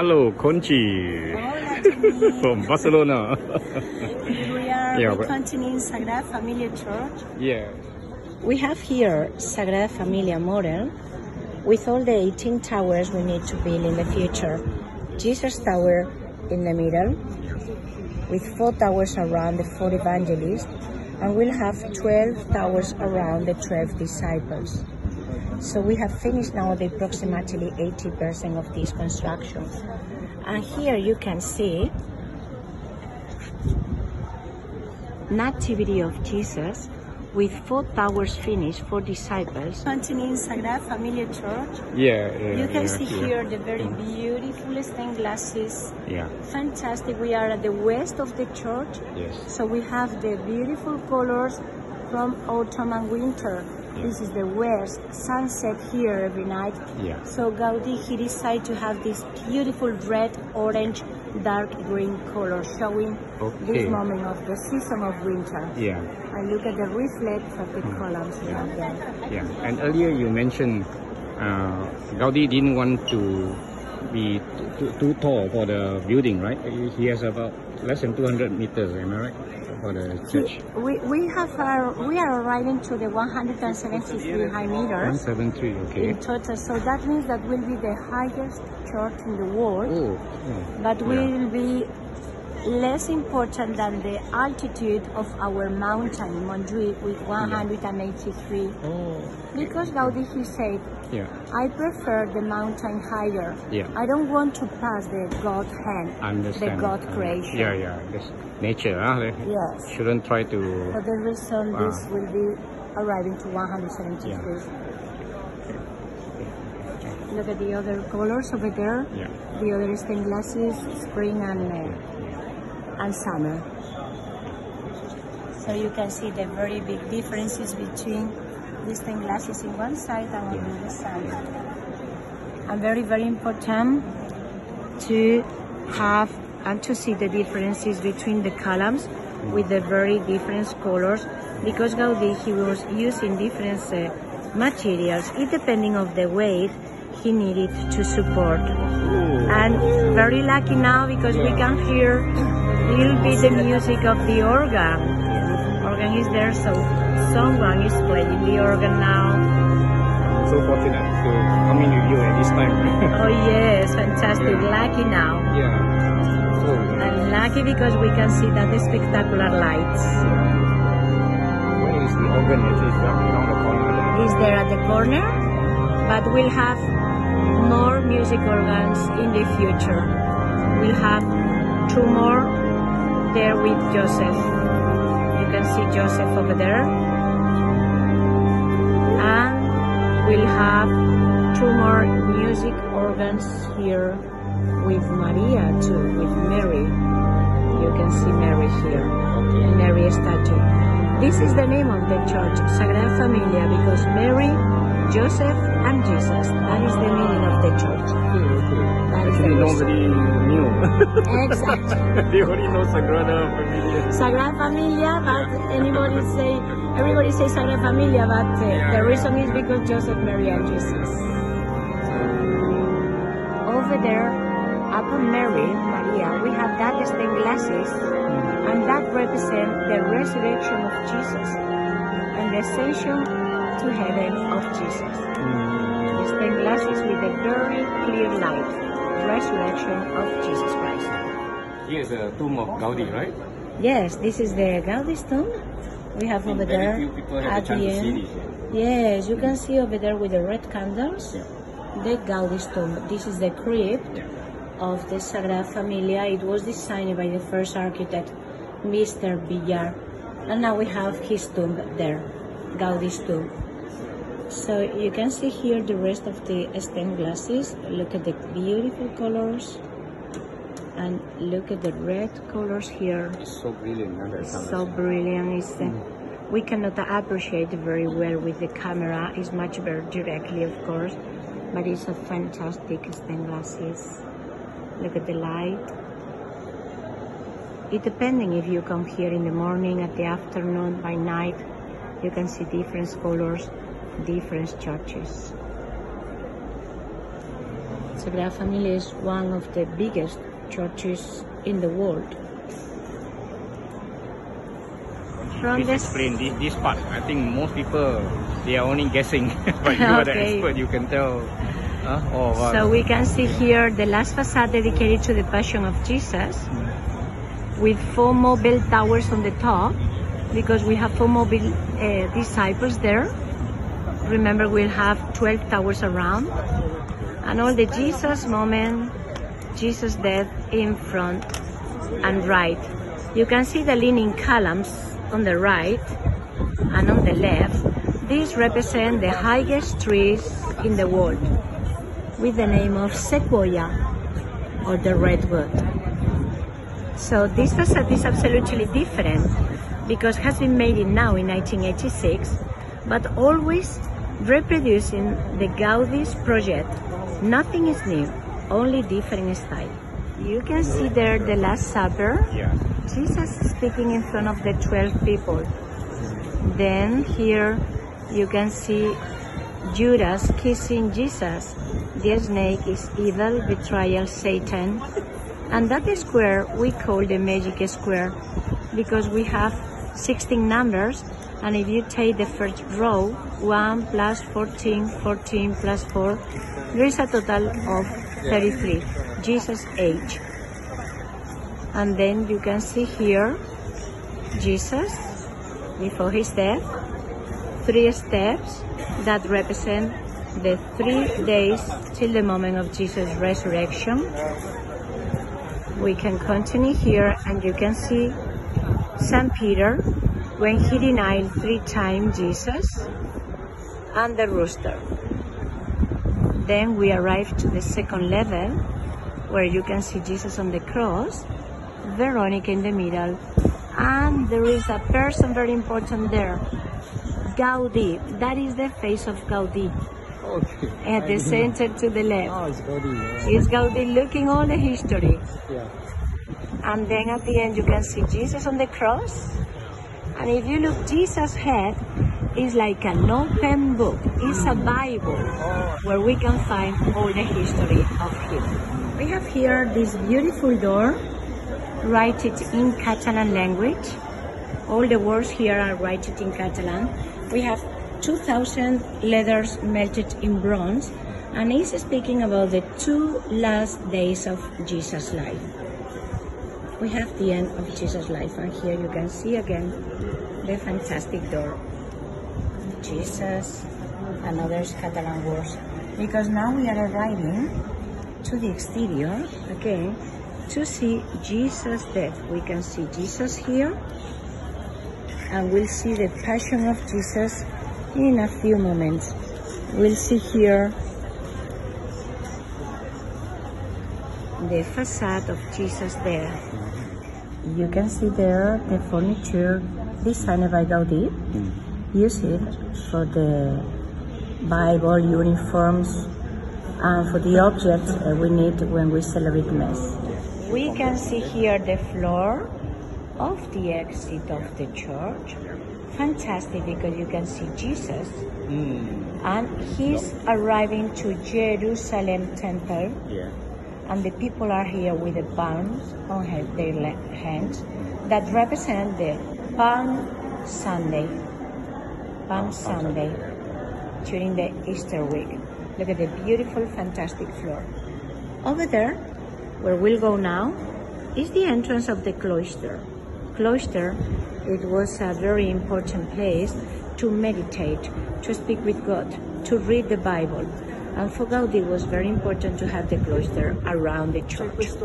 Hello, Conchi Hola, from Barcelona. we are Yeah, continuing Sagrada Familia Church. yeah. We have here Sagrada Familia model with all the 18 towers we need to build in the future. Jesus Tower in the middle with four towers around the four evangelists and we'll have 12 towers around the 12 disciples. So we have finished now the approximately 80% of these constructions. And here you can see Nativity of Jesus with four towers finished for disciples. Continuing Sagrada Familia Church, Yeah, yeah. you can yeah, see yeah. here the very mm. beautiful stained glasses. Yeah, Fantastic. We are at the west of the church, yes. so we have the beautiful colors from autumn and winter. Yeah. This is the west sunset here every night. Yeah. So Gaudi he decided to have this beautiful red, orange, dark green color showing Okay. this moment of the season of winter. Yeah, And look at the reflex of the Hmm. columns there. yeah. And earlier you mentioned uh, Gaudi didn't want to be too, too tall for the building, right? He- has about less than 200 meters, am I right? For the church. We, we have our, we are arriving to the 173 high meters 173, okay. in total. So that means that will be the highest church in the world, Oh, oh. but Yeah. will be less important than the altitude of our mountain Montjuic with 183. Oh, Because Gaudi he said, yeah. I prefer the mountain higher. Yeah. I don't want to pass the God hand, Understand. the God creation. Yeah, yeah. That's nature, huh? Yes. Shouldn't try to. For the reason Ah. this will be arriving to 173. Look at the other colors over there. Yeah. The other stained glasses, spring and uh, and summer. So you can see the very big differences between the stained glasses in one side and on the other side. And very very important to have and to see the differences between the columns with the very different colors because Gaudi he was using different uh, materials it depending of the weight he needed to support and very lucky now because we can hear little bit the music of the organ organ is there so someone is playing the organ now so fortunate to come in with you at this time. oh yes fantastic lucky now yeah. And lucky because we can see that spectacular lights where is the organ? It is uh, down down the corner there. is there at the corner, but we'll have more music organs in the future. We'll have two more there with Joseph. You can see Joseph over there. And we'll have two more music organs here with Maria too, with Mary. You can see Mary here. Mary statue. This is the name of the church, Sagrada Familia, because Mary, Joseph, and Jesus. That is the meaning of the church. That is Actually, reason. nobody knew. Exactly. they only know Sagrada Familia. Sagrada Familia, but anybody say, everybody say Sagrada Familia, but uh, the reason is because Joseph, Mary, and Jesus. Over there, upon Mary, Maria, we have that stained glasses, and that represent the resurrection of Jesus and the ascension to heaven of Jesus. The stained glasses with a very clear light, resurrection of Jesus Christ. Here's a tomb of Gaudi, right? Yes, this is the Gaudi tomb we have over there few people have at the chance the to see end. Yes, you can see over there with the red candles Yeah. the Gaudi tomb. This is the crypt Yeah. of the Sagrada Familia. It was designed by the first architect, Mr. Villar. And now we have his tomb there, Gaudi's tomb. So you can see here the rest of the stained glasses. Look at the beautiful colors. And look at the red colors here It's so brilliant. so brilliant. It's, uh, we cannot appreciate very well with the camera. It's much better directly, of course, but it's a fantastic stained glasses. Look at the light. It depending if you come here in the morning, at the afternoon, by night, you can see different colors, different churches. Sagrada Familia is one of the biggest churches in the world. From Please this, explain this, this part. I think most people they are only guessing, but you are the expert. You can tell. Huh? Oh, wow. so we can see here the last facade dedicated to the Passion of Jesus, with four mobile towers on the top, because we have four mobile uh, disciples there. Remember, we'll have 12 towers around, and all the Jesus moment, Jesus death in front and right. You can see the leaning columns on the right and on the left. These represent the highest trees in the world with the name of sequoia or the redwood. So this facade is absolutely different because it has been made in now in 1986, but always reproducing the Gaudi's project. Nothing is new, only different style. You can see there the Last Supper. yeah. Jesus speaking in front of the 12 people. Then here you can see Judas kissing Jesus. The snake is evil, betrayal, Satan. And that square we call the magic square because we have 16 numbers and if you take the first row 1 plus 14 14 plus 4 there is a total of 33 jesus age. And then you can see here jesus before his death three steps that represent the three days till the moment of jesus resurrection. We can continue here and you can see St. Peter when he denied three times Jesus and the rooster. Then we arrive to the second level where you can see Jesus on the cross, Veronica in the middle, and there is a person very important there, Gaudi. That is the face of Gaudi Okay. at the center to the left. Oh, it's Gaudi. Is Gaudi looking all the history. Yeah. And then at the end you can see Jesus on the cross. And if you look, Jesus' head is like an open book. It's a Bible where we can find all the history of him. We have here this beautiful door, write it in Catalan language. All the words here are write it in Catalan. We have 2,000 letters melted in bronze, and it's speaking about the two last days of Jesus' life we have the end of Jesus' life, and here you can see again the fantastic door. Jesus and others Catalan words. Because now we are arriving to the exterior again to see Jesus' death. We can see Jesus here, and we'll see the passion of Jesus in a few moments. We'll see here the facade of Jesus there. You can see there the furniture designed by Gaudi, used for the Bible, uniforms, and for the objects uh, we need when we celebrate Mass. We can see here the floor of the exit of the church. Fantastic because you can see Jesus and he's arriving to Jerusalem temple Yeah. And the people are here with the palms on their hands that represent the Palm Sunday. Palm Sunday during the Easter week. Look at the beautiful, fantastic floor. Over there, where we'll go now, is the entrance of the cloister. Cloister, it was a very important place to meditate, to speak with God, to read the Bible. And for Gaudi, it was very important to have the cloister around the church.